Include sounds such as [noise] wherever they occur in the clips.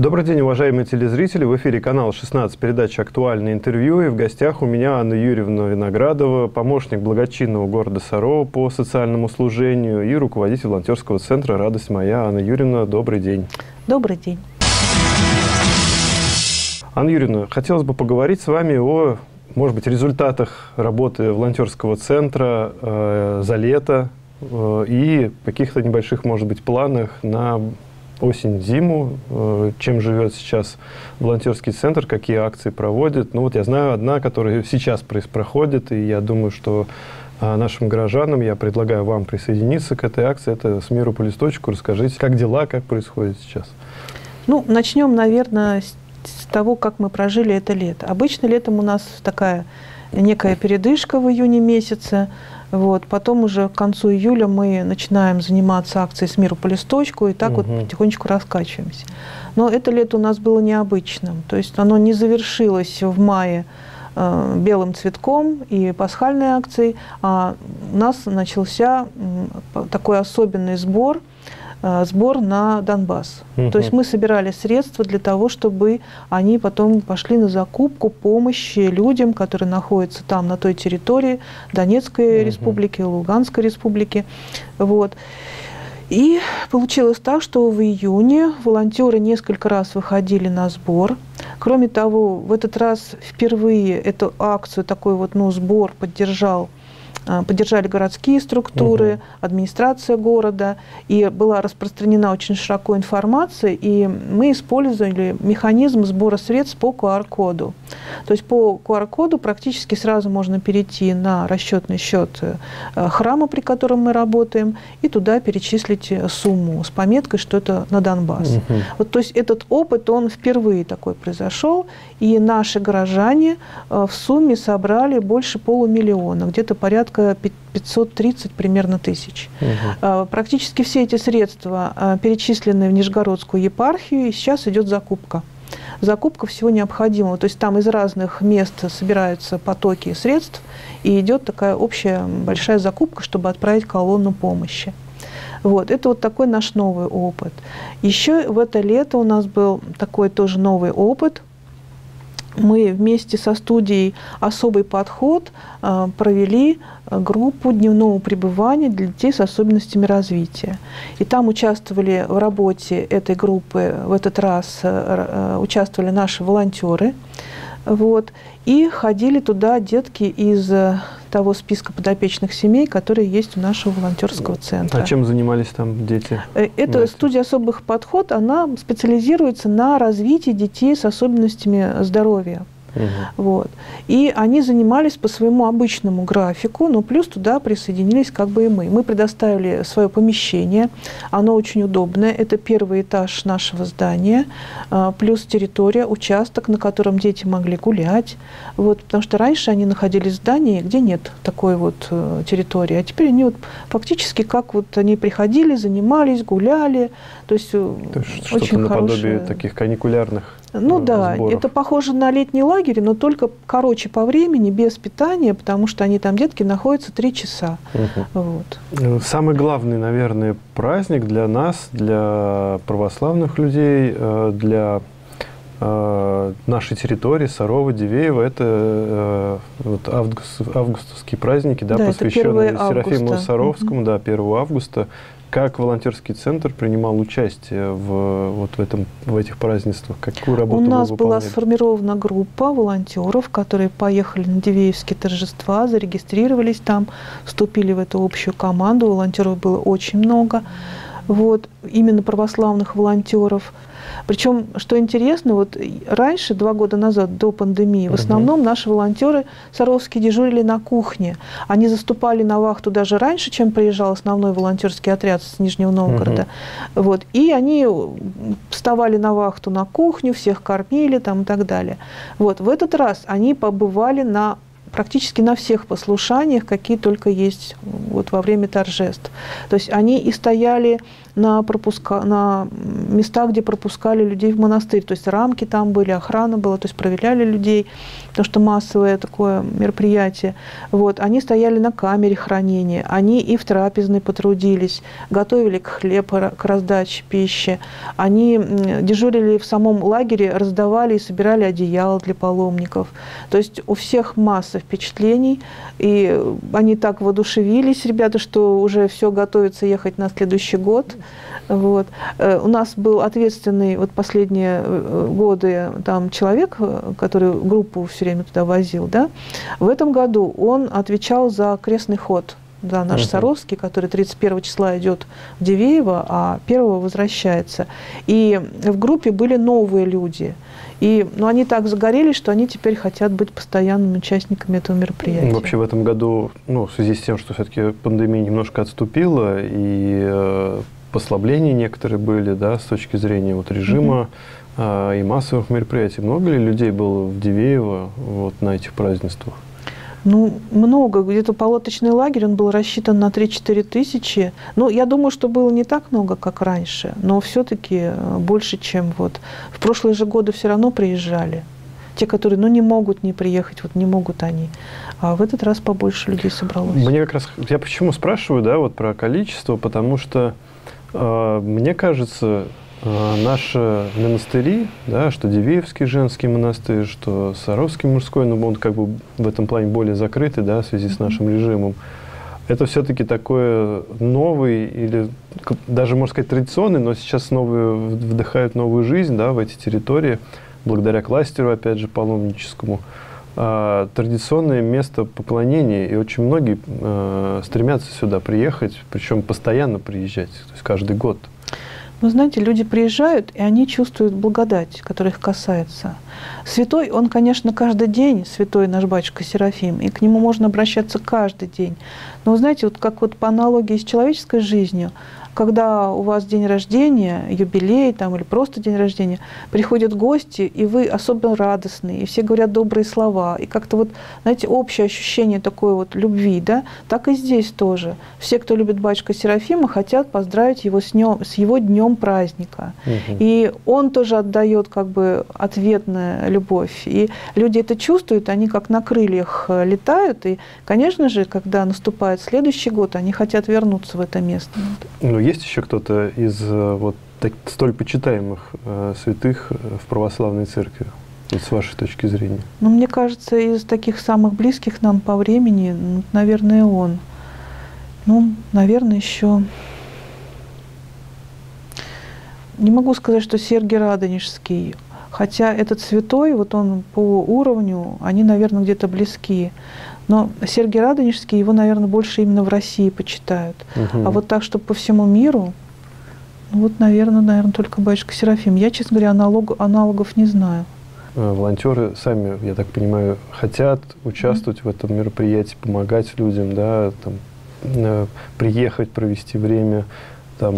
Добрый день, уважаемые телезрители. В эфире канал 16, передача «Актуальное интервью». И в гостях у меня Анна Юрьевна Виноградова, помощник благочинного города Сарова по социальному служению и руководитель волонтерского центра «Радость моя». Анна Юрьевна, добрый день. Добрый день. Анна Юрьевна, хотелось бы поговорить с вами о, может быть, результатах работы волонтерского центра э, за лето э, и каких-то небольших, может быть, планах на осень-зиму, э, чем живет сейчас волонтерский центр, какие акции проводит. Ну вот я знаю одна, которая сейчас проходит, и я думаю, что а, нашим горожанам я предлагаю вам присоединиться к этой акции. Это «С миру по листочку». Расскажите, как дела, как происходит сейчас? Ну, начнем, наверное, с того, как мы прожили это лето. Обычно летом у нас такая некая передышка в июне месяце, вот. Потом уже к концу июля мы начинаем заниматься акцией «С миру по листочку», и так угу. вот потихонечку раскачиваемся. Но это лето у нас было необычным. То есть оно не завершилось в мае э, белым цветком и пасхальной акцией, а у нас начался э, такой особенный сбор – сбор на Донбасс. Угу. То есть мы собирали средства для того, чтобы они потом пошли на закупку помощи людям, которые находятся там, на той территории Донецкой угу. республики, Луганской республики. Вот. И получилось так, что в июне волонтеры несколько раз выходили на сбор. Кроме того, в этот раз впервые эту акцию, такой вот ну, сбор поддержал поддержали городские структуры, угу. администрация города, и была распространена очень широко информация, и мы использовали механизм сбора средств по QR-коду. То есть по QR-коду практически сразу можно перейти на расчетный счет э, храма, при котором мы работаем, и туда перечислить э, сумму с пометкой, что это на Донбасс. Угу. Вот, то есть этот опыт, он впервые такой произошел, и наши горожане э, в сумме собрали больше полумиллиона, где-то порядка порядка 530 примерно тысяч. Угу. Практически все эти средства а, перечислены в Нижегородскую епархию, и сейчас идет закупка. Закупка всего необходимого. То есть там из разных мест собираются потоки средств, и идет такая общая большая закупка, чтобы отправить колонну помощи. Вот, это вот такой наш новый опыт. Еще в это лето у нас был такой тоже новый опыт – мы вместе со студией «Особый подход» э, провели э, группу дневного пребывания для детей с особенностями развития. И там участвовали в работе этой группы, в этот раз э, участвовали наши волонтеры. Вот, и ходили туда детки из того списка подопечных семей, которые есть у нашего волонтерского центра. А чем занимались там дети? Э, это Настя? студия особых подход, она специализируется на развитии детей с особенностями здоровья. Угу. Вот. И они занимались по своему обычному графику, но плюс туда присоединились как бы и мы. Мы предоставили свое помещение, оно очень удобное, это первый этаж нашего здания, а, плюс территория, участок, на котором дети могли гулять. Вот, потому что раньше они находились в здании, где нет такой вот э, территории, а теперь они вот фактически как вот они приходили, занимались, гуляли, то есть, э, то есть очень что-то наподобие хорошее... таких каникулярных ну да, сборов. это похоже на летний лагерь, но только короче по времени, без питания, потому что они там, детки, находятся три часа. Угу. Вот. Э, самый главный, наверное, праздник для нас, для православных людей, э, для э, нашей территории, Сарова, Дивеева, это вот август, августовские праздники, да, да посвященные Серафиму Саровскому, угу. да, 1 августа. Как волонтерский центр принимал участие в, вот в, этом, в этих празднествах? Какую работу У нас была сформирована группа волонтеров, которые поехали на Дивеевские торжества, зарегистрировались там, вступили в эту общую команду. Волонтеров было очень много. Вот, именно православных волонтеров – причем, что интересно, вот раньше, два года назад, до пандемии, в основном наши волонтеры саровские дежурили на кухне. Они заступали на вахту даже раньше, чем приезжал основной волонтерский отряд с Нижнего Новгорода. Угу. Вот. И они вставали на вахту на кухню, всех кормили там, и так далее. Вот. В этот раз они побывали на практически на всех послушаниях, какие только есть вот во время торжеств. То есть они и стояли на, пропуска, на местах, где пропускали людей в монастырь. То есть рамки там были, охрана была, то есть проверяли людей, потому что массовое такое мероприятие. Вот. Они стояли на камере хранения, они и в трапезной потрудились, готовили к хлеб, к раздаче пищи. Они дежурили в самом лагере, раздавали и собирали одеяло для паломников. То есть у всех масса впечатлений, и они так воодушевились, ребята, что уже все готовится ехать на следующий год. Вот. Э, у нас был ответственный вот последние э, годы там человек, э, который группу все время туда возил, да. В этом году он отвечал за крестный ход да, наш uh-huh. Саровский, который 31 числа идет в Дивеево, а 1 возвращается. И в группе были новые люди. И ну, они так загорелись, что они теперь хотят быть постоянными участниками этого мероприятия. Вообще в этом году, ну, в связи с тем, что все-таки пандемия немножко отступила, и э, послабления некоторые были, да, с точки зрения вот режима mm-hmm. и массовых мероприятий. Много ли людей было в Дивеево вот на этих празднествах? Ну, много. Где-то полоточный лагерь, он был рассчитан на 3-4 тысячи. Ну, я думаю, что было не так много, как раньше, но все-таки э, больше, чем вот. В прошлые же годы все равно приезжали. Те, которые, ну, не могут не приехать, вот не могут они. А в этот раз побольше людей собралось. Мне как раз, я почему спрашиваю, да, вот про количество, потому что мне кажется, э, наши монастыри, да, что Дивеевский женский монастырь, что Саровский мужской, но ну, он как бы в этом плане более закрытый, да, в связи с нашим режимом, это все-таки такой новый или даже, можно сказать, традиционный, но сейчас новые, вдыхают новую жизнь да, в эти территории, благодаря кластеру, опять же, паломническому. А, традиционное место поклонения, и очень многие а, стремятся сюда приехать, причем постоянно приезжать, то есть каждый год. Но знаете, люди приезжают, и они чувствуют благодать, которая их касается. Святой, он, конечно, каждый день, святой наш батюшка Серафим, и к нему можно обращаться каждый день. Но, вы знаете, вот как вот по аналогии с человеческой жизнью, когда у вас день рождения, юбилей там, или просто день рождения, приходят гости, и вы особенно радостные, и все говорят добрые слова, и как-то вот, знаете, общее ощущение такой вот любви, да, так и здесь тоже. Все, кто любит батюшка Серафима, хотят поздравить его с, днем, с его днем праздника. Угу. И он тоже отдает как бы ответная любовь. И люди это чувствуют, они как на крыльях э, летают, и, конечно же, когда наступает следующий год, они хотят вернуться в это место. Ну, есть еще кто-то из э, вот так, столь почитаемых э, святых э, в православной церкви, вот с вашей точки зрения? Ну, мне кажется, из таких самых близких нам по времени, ну, наверное, он. Ну, наверное, еще... Не могу сказать, что Сергий Радонежский, хотя этот святой, вот он по уровню, они, наверное, где-то близки. Но Сергий Радонежский, его, наверное, больше именно в России почитают. Угу. А вот так, чтобы по всему миру, ну вот, наверное, наверное, только батюшка Серафим. Я, честно говоря, аналог, аналогов не знаю. Э, волонтеры сами, я так понимаю, хотят участвовать mm в этом мероприятии, помогать людям, да, там, э, приехать, провести время, там,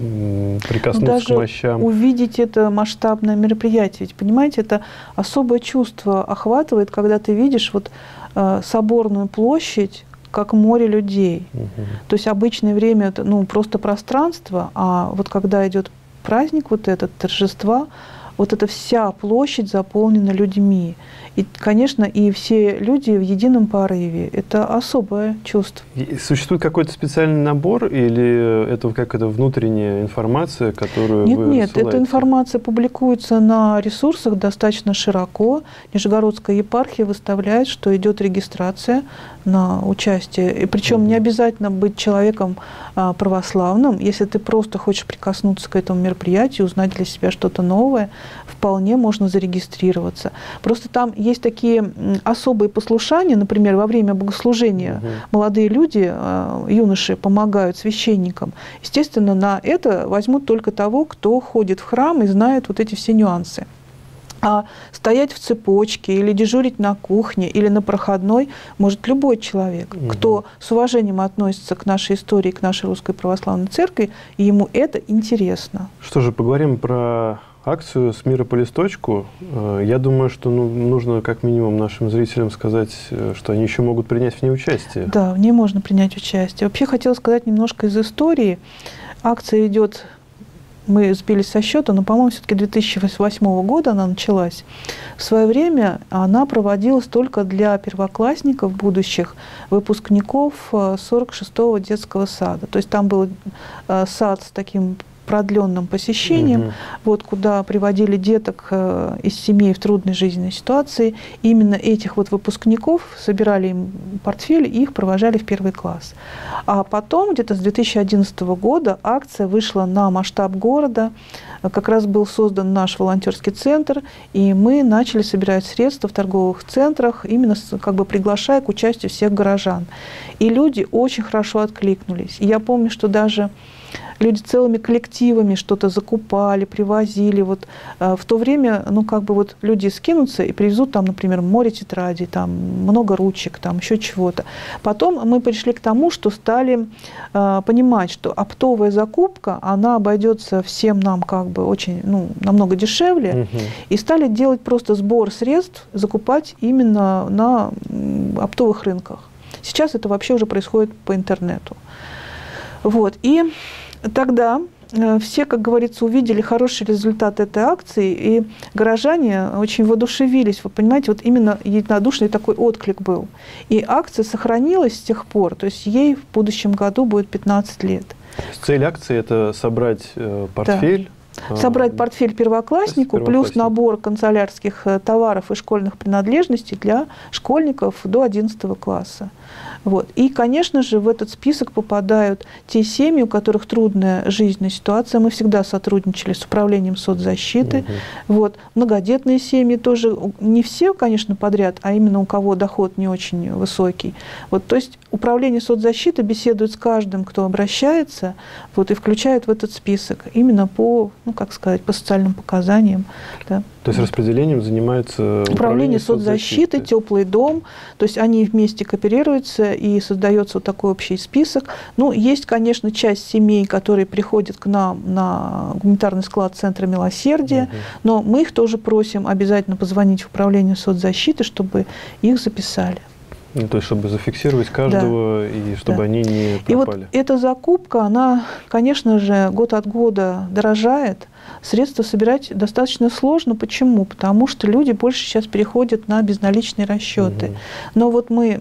э, прикоснуться Даже к мощам. увидеть это масштабное мероприятие. Ведь, понимаете, это особое чувство охватывает, когда ты видишь вот Э, соборную площадь как море людей. Угу. То есть обычное время это ну, просто пространство, а вот когда идет праздник вот этот, торжества, вот эта вся площадь заполнена людьми. И, конечно, и все люди в едином порыве. Это особое чувство. И существует какой-то специальный набор или это какая-то внутренняя информация, которую нет, вы Нет, рассылаете? эта информация публикуется на ресурсах достаточно широко. Нижегородская епархия выставляет, что идет регистрация на участие. И причем не обязательно быть человеком а, православным. Если ты просто хочешь прикоснуться к этому мероприятию, узнать для себя что-то новое, вполне можно зарегистрироваться. Просто там есть такие особые послушания, например, во время богослужения угу. молодые люди, а, юноши помогают священникам. Естественно, на это возьмут только того, кто ходит в храм и знает вот эти все нюансы. А стоять в цепочке или дежурить на кухне или на проходной может любой человек, угу. кто с уважением относится к нашей истории, к нашей русской православной церкви, и ему это интересно. Что же, поговорим про акцию «С мира по листочку». Э, я думаю, что ну, нужно как минимум нашим зрителям сказать, э, что они еще могут принять в ней участие. Да, в ней можно принять участие. Вообще хотела сказать немножко из истории. Акция идет, мы сбились со счета, но, по-моему, все-таки 2008 года она началась. В свое время она проводилась только для первоклассников, будущих выпускников 46-го детского сада. То есть там был сад с таким продленным посещением, угу. вот куда приводили деток э, из семей в трудной жизненной ситуации. Именно этих вот выпускников собирали им портфель и их провожали в первый класс. А потом, где-то с 2011 года, акция вышла на масштаб города. Как раз был создан наш волонтерский центр, и мы начали собирать средства в торговых центрах, именно как бы приглашая к участию всех горожан. И люди очень хорошо откликнулись. И я помню, что даже люди целыми коллективами что-то закупали, привозили. Вот э, в то время, ну, как бы вот люди скинутся и привезут там, например, море тетрадей, там много ручек, там еще чего-то. Потом мы пришли к тому, что стали э, понимать, что оптовая закупка, она обойдется всем нам как бы очень, ну, намного дешевле, угу. и стали делать просто сбор средств, закупать именно на оптовых рынках. Сейчас это вообще уже происходит по интернету. Вот. И тогда э, все, как говорится, увидели хороший результат этой акции, и горожане очень воодушевились. Вы понимаете, вот именно единодушный такой отклик был. И акция сохранилась с тех пор, то есть ей в будущем году будет 15 лет. Цель акции – это собрать э, портфель, да. Собрать портфель первокласснику, плюс набор канцелярских э, товаров и школьных принадлежностей для школьников до 11 класса. Вот. И, конечно же, в этот список попадают те семьи, у которых трудная жизненная ситуация. Мы всегда сотрудничали с управлением соцзащиты. Угу. Вот. Многодетные семьи тоже, не все, конечно, подряд, а именно у кого доход не очень высокий. Вот, то есть управление соцзащиты беседует с каждым, кто обращается, вот, и включает в этот список именно по, ну, как сказать, по социальным показаниям. Да. То есть распределением занимается управление, управление соцзащиты, теплый дом. То есть они вместе кооперируются и создается вот такой общий список. Ну, есть, конечно, часть семей, которые приходят к нам на гуманитарный склад Центра милосердия, угу. но мы их тоже просим обязательно позвонить в управление соцзащиты, чтобы их записали. Ну, то есть, чтобы зафиксировать каждого, да. и чтобы да. они не пропали. И вот эта закупка, она, конечно же, год от года дорожает. Средства собирать достаточно сложно. Почему? Потому что люди больше сейчас переходят на безналичные расчеты. Угу. Но вот мы,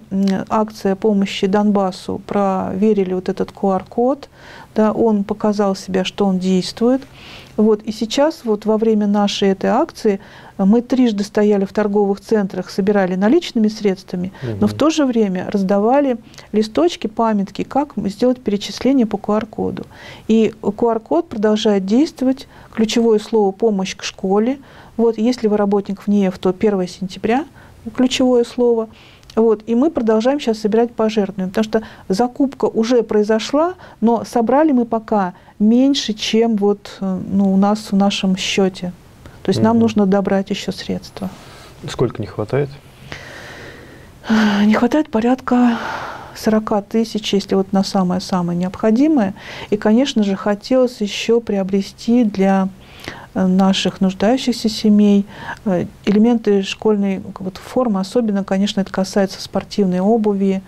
акция помощи Донбассу, проверили вот этот QR-код, да, он показал себя, что он действует. Вот, и сейчас вот во время нашей этой акции мы трижды стояли в торговых центрах, собирали наличными средствами, угу. но в то же время раздавали листочки, памятки, как сделать перечисление по QR-коду. И QR-код продолжает действовать, ключевое слово «помощь к школе». Вот, если вы работник в НИЭФ, то 1 сентября ключевое слово – вот, и мы продолжаем сейчас собирать пожертвования, потому что закупка уже произошла, но собрали мы пока меньше, чем вот, э, ну, у нас в нашем счете. То есть mm нам нужно добрать еще средства. Сколько не хватает? Не хватает порядка 40 тысяч, если вот на самое-самое необходимое. И, конечно же, хотелось еще приобрести для Э, наших нуждающихся семей, э, элементы школьной формы, особенно, конечно, это касается спортивной обуви,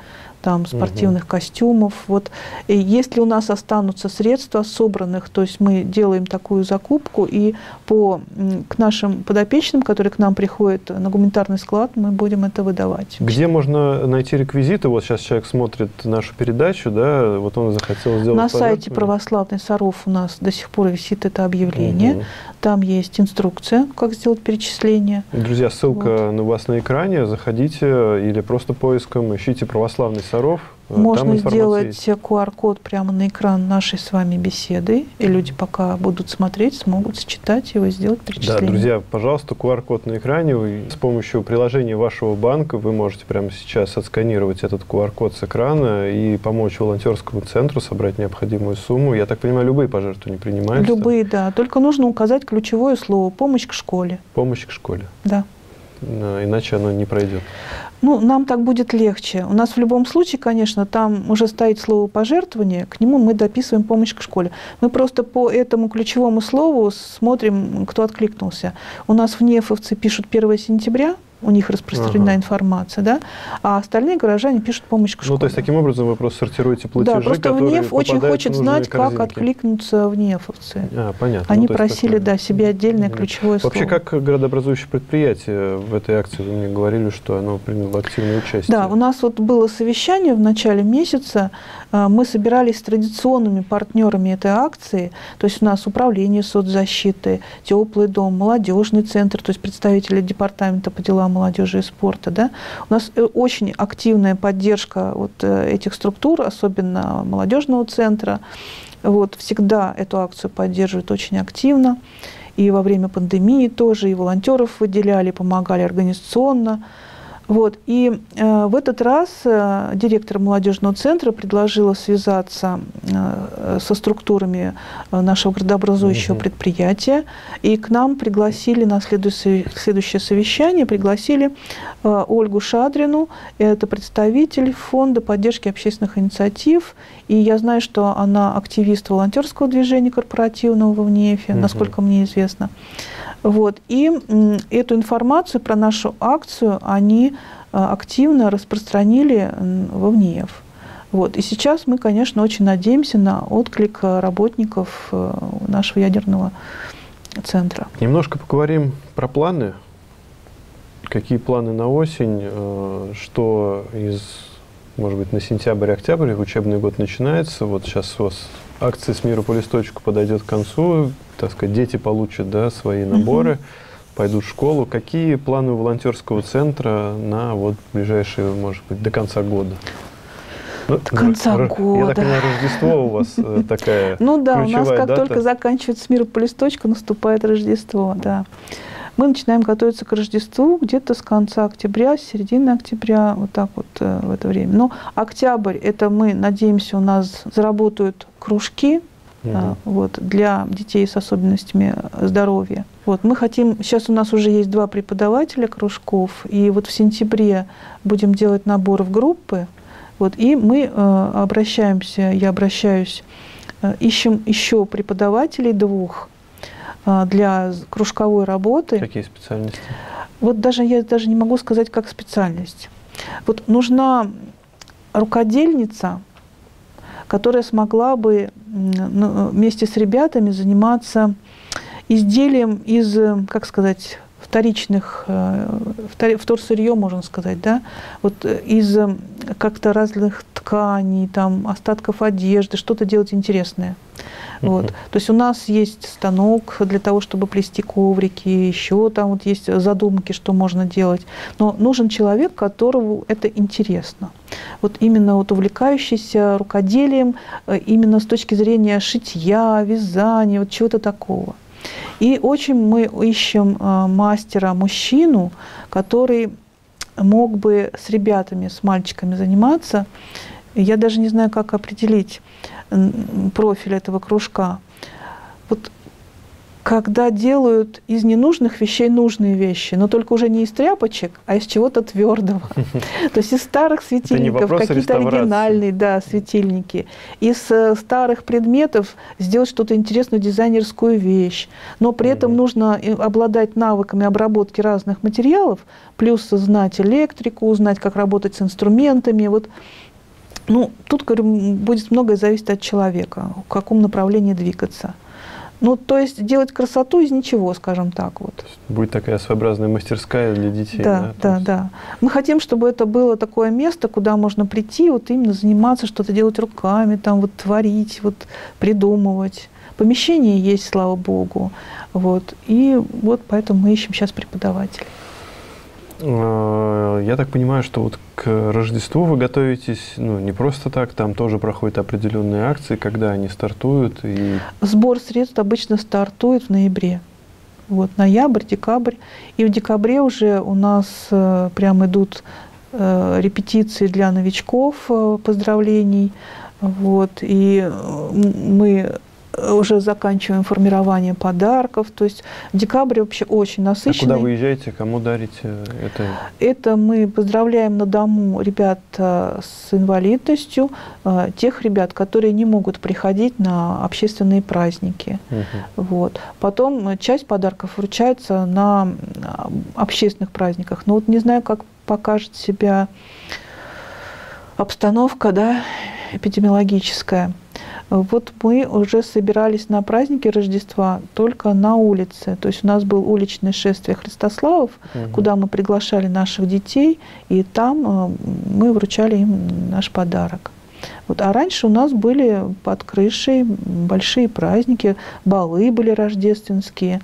там, спортивных угу. костюмов. Вот. И если у нас останутся средства собранных, то есть мы делаем такую закупку, и по, к нашим подопечным, которые к нам приходят на гуманитарный склад, мы будем это выдавать. Где можно найти реквизиты? Вот сейчас человек смотрит нашу передачу, да, вот он захотел сделать На сайте Православный Саров у нас до сих пор висит это объявление. Угу. Там есть инструкция, как сделать перечисление. Друзья, ссылка вот. у вас на экране. Заходите или просто поиском ищите «Православный Саров». Э, Можно сделать QR-код прямо на экран нашей с вами беседы, и люди пока будут смотреть, смогут считать его и сделать перечисление. Да, друзья, пожалуйста, QR-код на экране. С помощью приложения вашего банка вы можете прямо сейчас отсканировать этот QR-код с экрана и помочь волонтерскому центру собрать необходимую сумму. Я так понимаю, любые пожертвования принимаются? Любые, да. Только нужно указать ключевое слово – помощь к школе. Помощь к школе. Да. Иначе оно не пройдет. Ну, нам так будет легче. У нас в любом случае, конечно, там уже стоит слово «пожертвование», к нему мы дописываем помощь к школе. Мы просто по этому ключевому слову смотрим, кто откликнулся. У нас в НЕФовцы пишут 1 сентября, у них распространена ага. информация, да, а остальные горожане пишут помощь к школе. Ну, то есть таким образом вы просто сортируете платежи, Да, просто ВНЕФ очень хочет знать, как откликнутся ВНЕФовцы. А, понятно. Они ну, просили, да, себе отдельное Понятно. ключевое Вообще, слово. Вообще, как городообразующее предприятие в этой акции, вы мне говорили, что оно приняло активное участие. Да, у нас вот было совещание в начале месяца, мы собирались с традиционными партнерами этой акции, то есть у нас управление соцзащиты, теплый дом, молодежный центр, то есть представители департамента по делам молодежи и спорта. Да? У нас э, очень активная поддержка вот э, этих структур, особенно молодежного центра. Вот, всегда эту акцию поддерживают очень активно. И во время пандемии тоже, и волонтеров выделяли, помогали организационно. Вот. И э, в этот раз э, директор молодежного центра предложила связаться э, со структурами э, нашего градообразующего угу. предприятия. И к нам пригласили на следующее, следующее совещание, пригласили э, Ольгу Шадрину, это представитель фонда поддержки общественных инициатив. И я знаю, что она активист волонтерского движения корпоративного в ВНИЭФе, угу. насколько мне известно. Вот. И эту информацию про нашу акцию они а, активно распространили во ВНИЕФ. Вот. И сейчас мы, конечно, очень надеемся на отклик работников э, нашего ядерного центра. Немножко поговорим про планы. Какие планы на осень? Э, что из, может быть, на сентябрь-октябрь учебный год начинается? Вот сейчас у вас акция «С миру по листочку» подойдет к концу так сказать, дети получат да, свои наборы, угу. пойдут в школу. Какие планы у волонтерского центра на вот ближайшие, может быть, до конца года? Ну, до конца р- года. Я так понимаю, Рождество у вас э, [laughs] такая Ну да, у нас как только заканчивается мир по листочку, наступает Рождество, да. Мы начинаем готовиться к Рождеству где-то с конца октября, с середины октября, вот так вот э, в это время. Но октябрь, это мы надеемся, у нас заработают кружки, угу. вот, для детей с особенностями здоровья. Вот, мы хотим, сейчас у нас уже есть два преподавателя кружков, и вот в сентябре будем делать набор в группы, вот, и мы э, обращаемся, я обращаюсь, э, ищем еще преподавателей двух э, для кружковой работы. Какие специальности? Вот даже я даже не могу сказать, как специальность. Вот нужна рукодельница, которая смогла бы ну, вместе с ребятами заниматься изделием из, как сказать, вторичных, э, вторсырье, можно сказать, да, вот э, из э, как-то разных тканей, там, остатков одежды, что-то делать интересное. Вот. То есть у нас есть станок для того, чтобы плести коврики, еще там вот есть задумки, что можно делать. Но нужен человек, которому это интересно. Вот именно вот увлекающийся рукоделием, именно с точки зрения шитья, вязания, вот чего-то такого. И очень мы ищем а, мастера, мужчину, который мог бы с ребятами, с мальчиками заниматься. Я даже не знаю, как определить профиль этого кружка. Вот когда делают из ненужных вещей нужные вещи, но только уже не из тряпочек, а из чего-то твердого. [laughs] То есть из старых светильников, какие-то оригинальные да, светильники. Из э, старых предметов сделать что-то интересную дизайнерскую вещь. Но при этом нужно обладать навыками обработки разных материалов, плюс знать электрику, узнать, как работать с инструментами. Вот ну, тут, говорю, будет многое зависеть от человека, в каком направлении двигаться. Ну, то есть делать красоту из ничего, скажем так вот. Будет такая своеобразная мастерская для детей. Да, да, да, да. Мы хотим, чтобы это было такое место, куда можно прийти, вот именно заниматься, что-то делать руками, там вот творить, вот придумывать. Помещение есть, слава богу. Вот. И вот поэтому мы ищем сейчас преподавателей. А, я так понимаю, что вот к Рождеству вы готовитесь, ну, не просто так, там тоже проходят определенные акции, когда они стартуют. И... Сбор средств обычно стартует в ноябре. Вот, ноябрь, декабрь. И в декабре уже у нас э, прям идут э, репетиции для новичков, э, поздравлений. Вот, и мы уже заканчиваем формирование подарков. То есть декабрь вообще очень насыщенный. А куда вы езжаете, кому дарите это? Это мы поздравляем на дому ребят э, с инвалидностью, э, тех ребят, которые не могут приходить на общественные праздники. Угу. Вот. Потом часть подарков вручается на общественных праздниках. Но вот не знаю, как покажет себя обстановка да, эпидемиологическая. Вот мы уже собирались на праздники Рождества только на улице. То есть у нас был уличное шествие Христославов, угу. куда мы приглашали наших детей, и там э, мы вручали им наш подарок. Вот. А раньше у нас были под крышей большие праздники, балы были рождественские.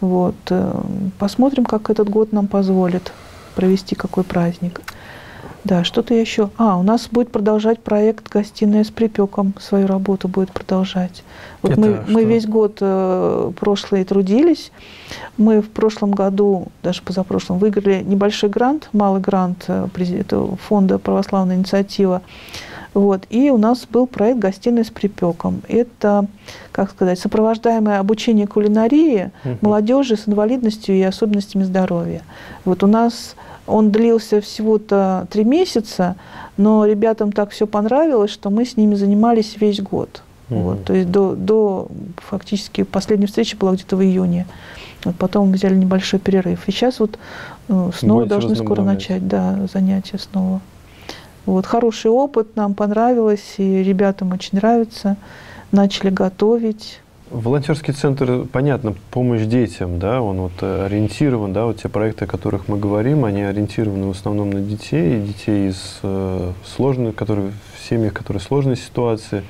Вот. Э, посмотрим, как этот год нам позволит провести какой праздник. Да, что-то еще. А, у нас будет продолжать проект «Гостиная с припеком». Свою работу будет продолжать. Вот мы, мы весь год э, прошлый трудились. Мы в прошлом году, даже позапрошлом, выиграли небольшой грант, малый грант э, фонда «Православная инициатива». Вот. И у нас был проект «Гостиная с припеком». Это, как сказать, сопровождаемое обучение кулинарии угу. молодежи с инвалидностью и особенностями здоровья. Вот у нас он длился всего-то три месяца, но ребятам так все понравилось, что мы с ними занимались весь год. Угу. Вот, то есть до, до фактически последней встречи была где-то в июне. Вот потом взяли небольшой перерыв. И сейчас вот ну, снова Будете должны скоро начать да, занятия снова. Вот, хороший опыт, нам понравилось, и ребятам очень нравится. Начали готовить. Волонтерский центр, понятно, помощь детям, да, он вот ориентирован, да, вот те проекты, о которых мы говорим, они ориентированы в основном на детей, детей из э, сложных, которые в семьях, которые в сложной ситуации.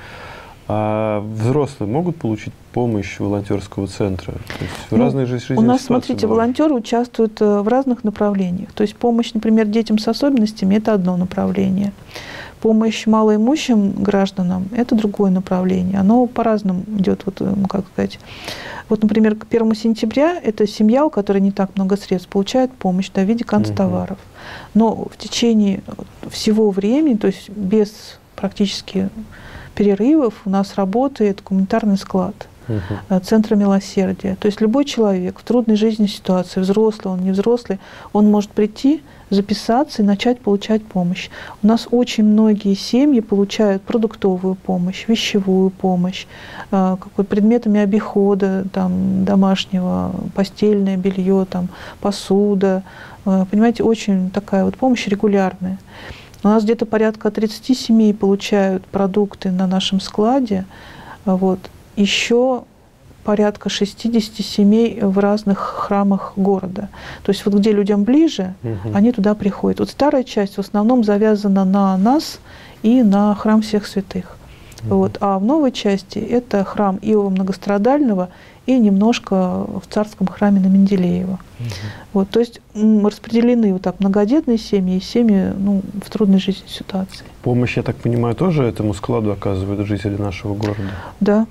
А взрослые могут получить помощь волонтерского центра? То есть в ну, разные жизненные У нас, смотрите, бывают. волонтеры участвуют э, в разных направлениях. То есть помощь, например, детям с особенностями – это одно направление. Помощь малоимущим гражданам – это другое направление. Оно по-разному идет, вот, э, как сказать. Вот, например, к 1 сентября это семья, у которой не так много средств, получает помощь да, в виде канцтоваров. Но в течение всего времени, то есть без практически перерывов, у нас работает гуманитарный склад угу. Центра милосердия. То есть любой человек в трудной жизненной ситуации, взрослый он, не взрослый, он может прийти, записаться и начать получать помощь. У нас очень многие семьи получают продуктовую помощь, вещевую помощь, э, какой предметами обихода, там, домашнего, постельное белье, там, посуда. Э, понимаете, очень такая вот помощь регулярная. У нас где-то порядка 30 семей получают продукты на нашем складе. Вот. Еще порядка 60 семей в разных храмах города. То есть вот где людям ближе, угу. они туда приходят. Вот старая часть в основном завязана на нас и на храм всех святых. Угу. Вот. А в новой части это храм Иова Многострадального и немножко в царском храме на Менделеева. Угу. Вот, то есть распределены вот так многодетные семьи и семьи ну, в трудной жизненной ситуации. Помощь, я так понимаю, тоже этому складу оказывают жители нашего города? Да.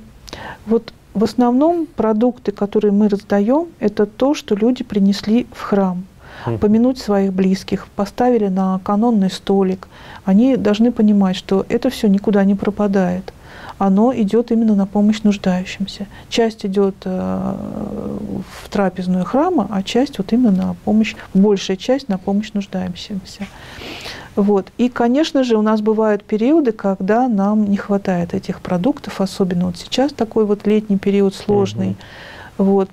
Вот в основном продукты, которые мы раздаем, это то, что люди принесли в храм. Помянуть своих близких, поставили на канонный столик. Они должны понимать, что это все никуда не пропадает. Оно идет именно на помощь нуждающимся. Часть идет э, в трапезную храма, а часть вот именно на помощь, большая часть на помощь нуждающимся. Вот. И, конечно же, у нас бывают периоды, когда нам не хватает этих продуктов, особенно вот сейчас такой вот летний период сложный. Угу. Вот.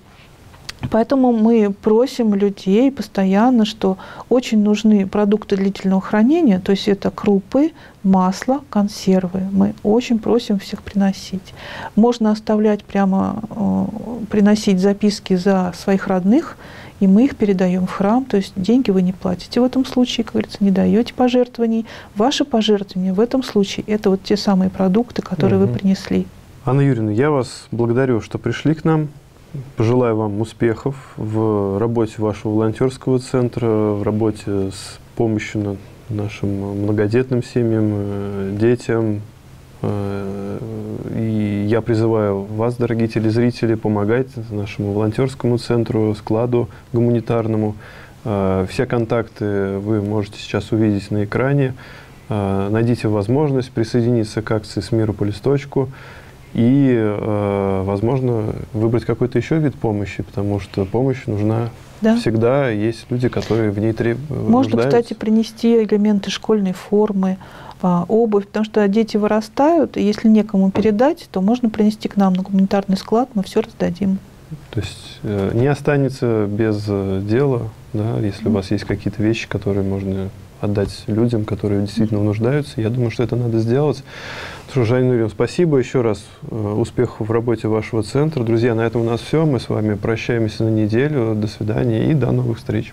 Поэтому мы просим людей постоянно, что очень нужны продукты длительного хранения, то есть это крупы, масло, консервы. Мы очень просим всех приносить. Можно оставлять прямо, э, приносить записки за своих родных, и мы их передаем в храм, то есть деньги вы не платите в этом случае, как говорится, не даете пожертвований. Ваши пожертвования в этом случае – это вот те самые продукты, которые угу. вы принесли. Анна Юрьевна, я вас благодарю, что пришли к нам. Пожелаю вам успехов в работе вашего волонтерского центра, в работе с помощью нашим многодетным семьям, э, детям, и я призываю вас, дорогие телезрители, помогать нашему волонтерскому центру, складу гуманитарному. Э, все контакты вы можете сейчас увидеть на экране. Э, найдите возможность присоединиться к акции «С миру по листочку». и, э, возможно, выбрать какой-то еще вид помощи, потому что помощь нужна да. всегда. Есть люди, которые в ней требуют. Можно, кстати, принести элементы школьной формы, обувь, потому что дети вырастают, и если некому передать, то можно принести к нам на гуманитарный склад, мы все раздадим. То есть э, не останется без э, дела, да, если у вас есть какие-то вещи, которые можно отдать людям, которые действительно нуждаются. Я думаю, что это надо сделать. Что, Жанна Юрьевна, спасибо еще раз. Э, успехов в работе вашего центра. Друзья, на этом у нас все. Мы с вами прощаемся на неделю. До свидания и до новых встреч.